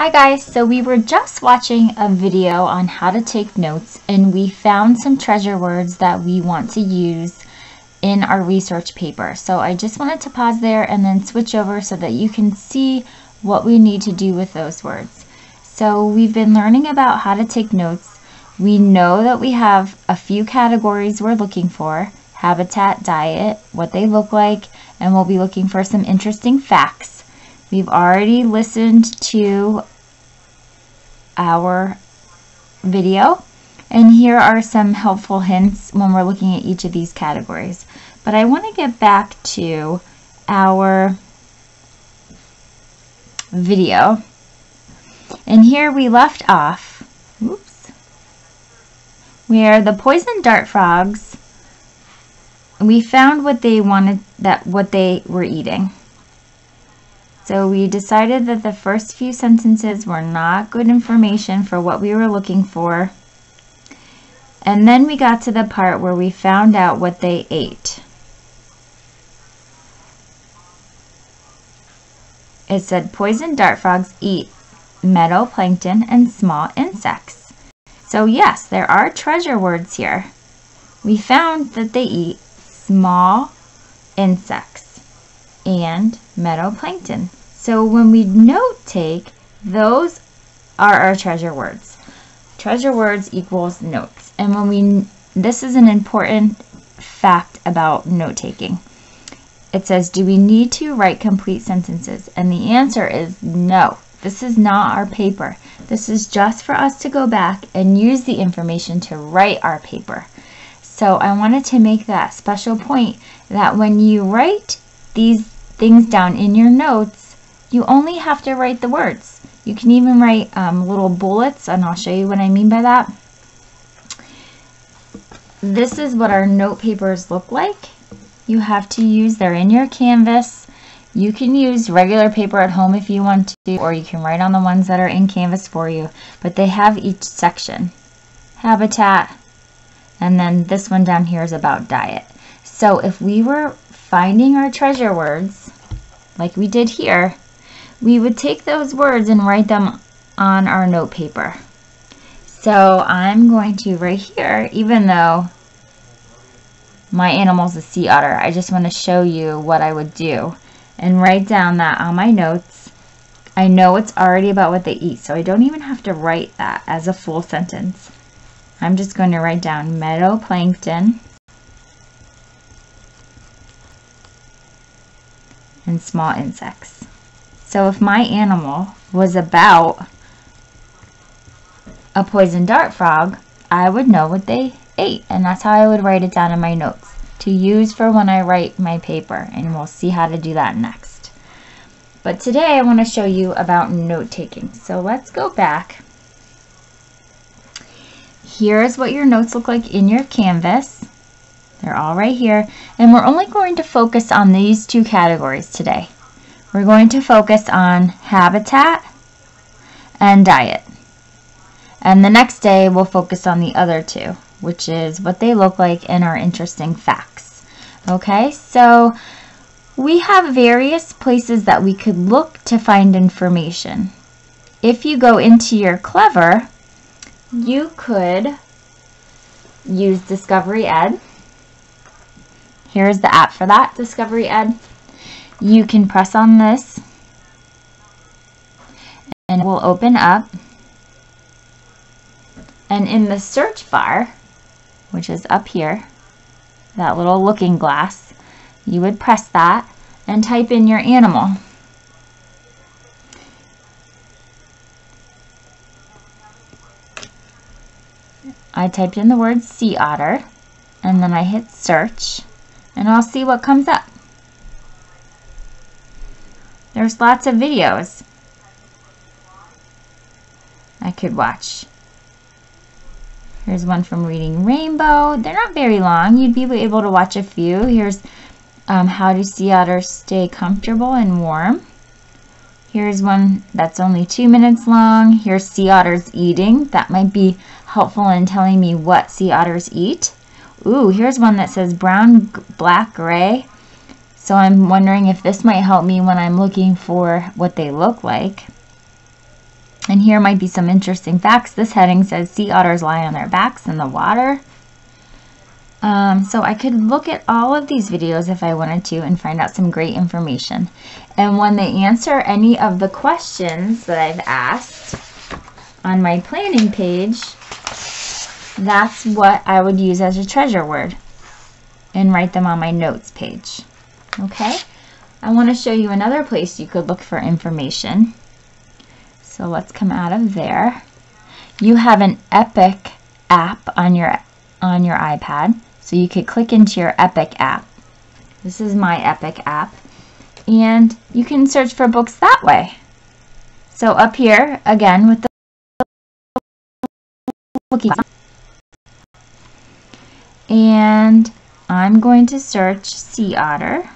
Hi guys, so we were just watching a video on how to take notes and we found some treasure words that we want to use in our research paper. So I just wanted to pause there and then switch over so that you can see what we need to do with those words. So we've been learning about how to take notes. We know that we have a few categories we're looking for, habitat, diet, what they look like, and we'll be looking for some interesting facts. We've already listened to our video and here are some helpful hints when we're looking at each of these categories. But I want to get back to our video. And here we left off, oops, where the poison dart frogs, we found what they wanted, that what they were eating. So we decided that the first few sentences were not good information for what we were looking for. And then we got to the part where we found out what they ate. It said poison dart frogs eat meadow plankton and small insects. So yes, there are treasure words here. We found that they eat small insects and meadow plankton. So when we note take, those are our treasure words. Treasure words equals notes. And when we, this is an important fact about note taking. It says, do we need to write complete sentences? And the answer is no. This is not our paper. This is just for us to go back and use the information to write our paper. So I wanted to make that special point that when you write these things down in your notes, you only have to write the words. You can even write um, little bullets, and I'll show you what I mean by that. This is what our note papers look like. You have to use, they're in your Canvas. You can use regular paper at home if you want to, or you can write on the ones that are in Canvas for you. But they have each section. Habitat, and then this one down here is about diet. So if we were finding our treasure words, like we did here, we would take those words and write them on our note paper. So I'm going to right here, even though my animal's a sea otter, I just want to show you what I would do and write down that on my notes. I know it's already about what they eat, so I don't even have to write that as a full sentence. I'm just going to write down meadow plankton and small insects. So if my animal was about a poison dart frog, I would know what they ate. And that's how I would write it down in my notes to use for when I write my paper. And we'll see how to do that next. But today I want to show you about note taking. So let's go back. Here's what your notes look like in your canvas. They're all right here. And we're only going to focus on these two categories today. We're going to focus on habitat and diet. And the next day we'll focus on the other two, which is what they look like and our interesting facts. Okay, so we have various places that we could look to find information. If you go into your Clever, you could use Discovery Ed. Here's the app for that, Discovery Ed you can press on this. And it will open up. And in the search bar which is up here that little looking glass you would press that and type in your animal. I typed in the word sea otter and then I hit search and I'll see what comes up there's lots of videos I could watch. Here's one from Reading Rainbow. They're not very long. You'd be able to watch a few. Here's um, how do sea otters stay comfortable and warm. Here's one that's only two minutes long. Here's sea otters eating. That might be helpful in telling me what sea otters eat. Ooh, here's one that says brown, black, gray. So I'm wondering if this might help me when I'm looking for what they look like. And here might be some interesting facts. This heading says sea otters lie on their backs in the water. Um, so I could look at all of these videos if I wanted to and find out some great information. And when they answer any of the questions that I've asked on my planning page, that's what I would use as a treasure word and write them on my notes page. Okay? I want to show you another place you could look for information. So let's come out of there. You have an Epic app on your on your iPad. So you could click into your Epic app. This is my Epic app. And you can search for books that way. So up here, again, with the and I'm going to search sea otter.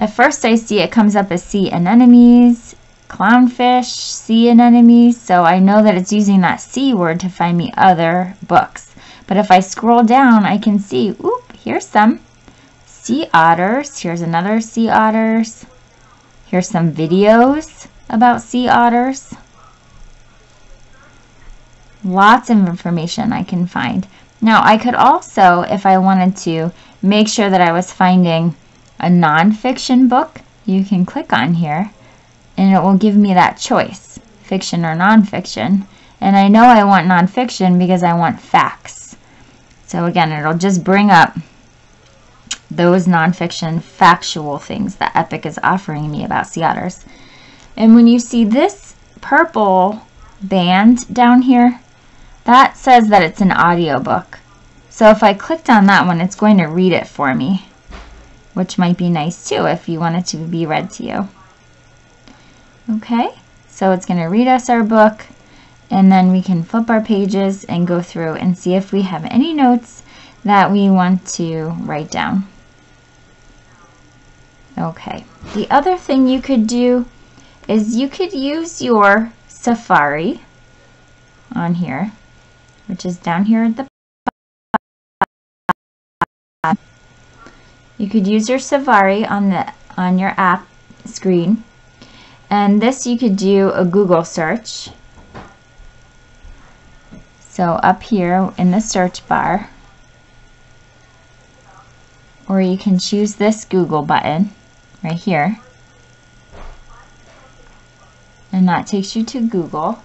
At first I see it comes up as sea anemones, clownfish, sea anemones, so I know that it's using that sea word to find me other books. But if I scroll down, I can see, oop, here's some sea otters. Here's another sea otters. Here's some videos about sea otters. Lots of information I can find. Now, I could also, if I wanted to, make sure that I was finding a nonfiction book. You can click on here and it will give me that choice, fiction or nonfiction. And I know I want nonfiction because I want facts. So again, it'll just bring up those nonfiction factual things that Epic is offering me about sea otters. And when you see this purple band down here, that says that it's an audiobook. So if I clicked on that one, it's going to read it for me, which might be nice too if you want it to be read to you. Okay, so it's going to read us our book and then we can flip our pages and go through and see if we have any notes that we want to write down. Okay, the other thing you could do is you could use your Safari on here, which is down here at the you could use your Safari on the on your app screen and this you could do a Google search. So up here in the search bar, or you can choose this Google button right here. And that takes you to Google.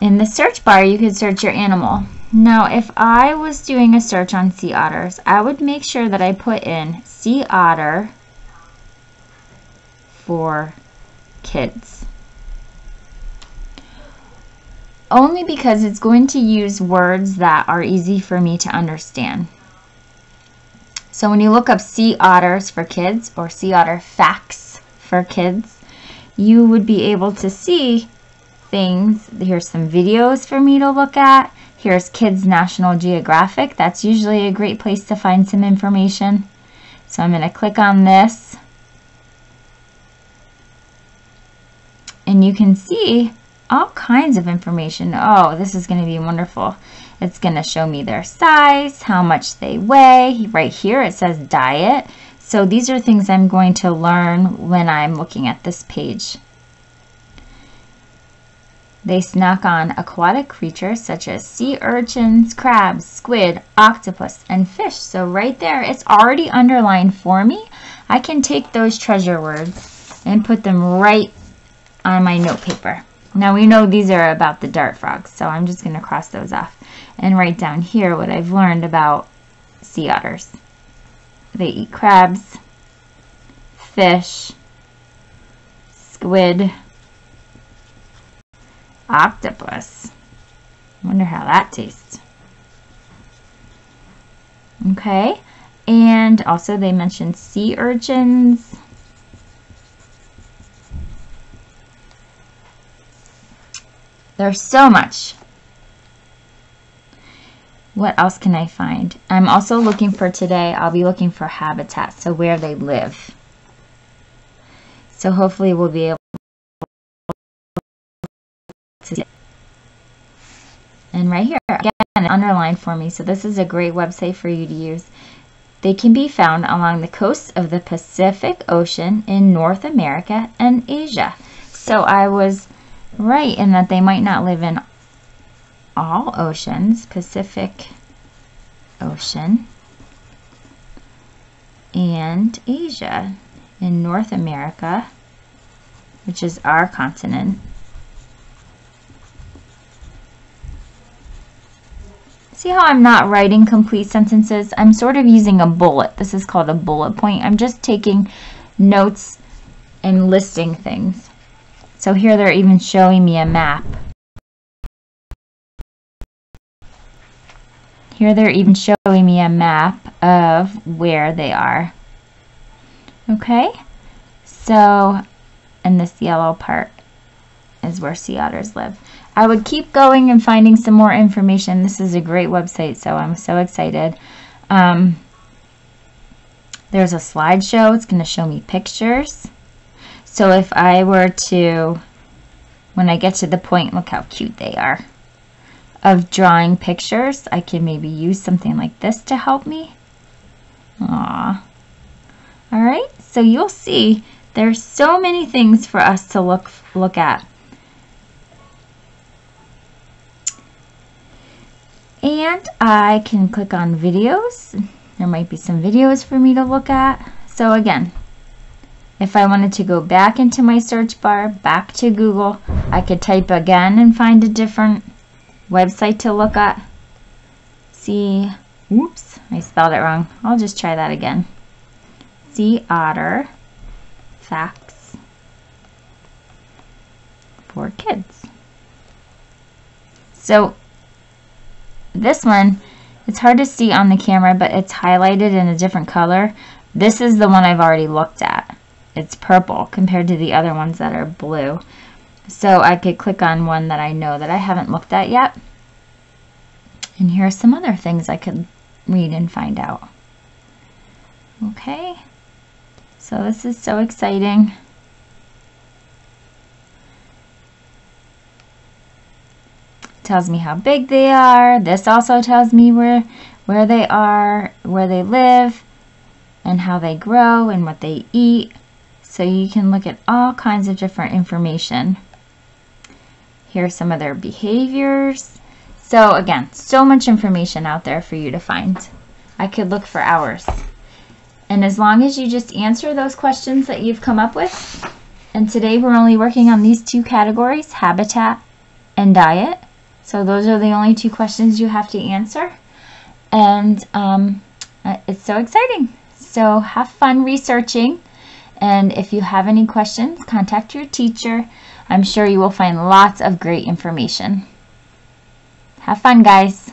In the search bar, you could search your animal. Now, if I was doing a search on sea otters, I would make sure that I put in sea otter for kids. Only because it's going to use words that are easy for me to understand. So when you look up sea otters for kids or sea otter facts for kids, you would be able to see things. Here's some videos for me to look at. Here's Kids National Geographic. That's usually a great place to find some information. So I'm going to click on this. and you can see all kinds of information. Oh, this is going to be wonderful. It's going to show me their size, how much they weigh. Right here it says diet. So these are things I'm going to learn when I'm looking at this page. They snack on aquatic creatures such as sea urchins, crabs, squid, octopus, and fish. So right there, it's already underlined for me. I can take those treasure words and put them right on my note paper. Now we know these are about the dart frogs, so I'm just going to cross those off and write down here what I've learned about sea otters. They eat crabs, fish, squid, octopus. Wonder how that tastes. Okay, and also they mentioned sea urchins, There's so much. What else can I find? I'm also looking for today, I'll be looking for habitat, so where they live. So hopefully we'll be able to see it. And right here, again, underlined for me. So this is a great website for you to use. They can be found along the coasts of the Pacific Ocean in North America and Asia. So I was right in that they might not live in all oceans, Pacific Ocean and Asia in North America, which is our continent. See how I'm not writing complete sentences? I'm sort of using a bullet. This is called a bullet point. I'm just taking notes and listing things. So here they're even showing me a map. Here they're even showing me a map of where they are. Okay, so, and this yellow part is where sea otters live. I would keep going and finding some more information. This is a great website, so I'm so excited. Um, there's a slideshow. It's going to show me pictures. So if I were to, when I get to the point, look how cute they are of drawing pictures. I can maybe use something like this to help me. Aww. All right, so you'll see there's so many things for us to look look at. And I can click on videos. There might be some videos for me to look at. So again, if I wanted to go back into my search bar, back to Google, I could type again and find a different website to look at. See, whoops, I spelled it wrong. I'll just try that again. Sea otter facts for kids. So this one, it's hard to see on the camera, but it's highlighted in a different color. This is the one I've already looked at. It's purple compared to the other ones that are blue. So I could click on one that I know that I haven't looked at yet. And here are some other things I could read and find out. Okay, so this is so exciting. Tells me how big they are. This also tells me where where they are, where they live, and how they grow and what they eat. So you can look at all kinds of different information. Here's some of their behaviors. So again, so much information out there for you to find. I could look for hours. And as long as you just answer those questions that you've come up with, and today we're only working on these two categories, habitat and diet. So those are the only two questions you have to answer. And um, uh, it's so exciting. So have fun researching. And if you have any questions, contact your teacher. I'm sure you will find lots of great information. Have fun, guys.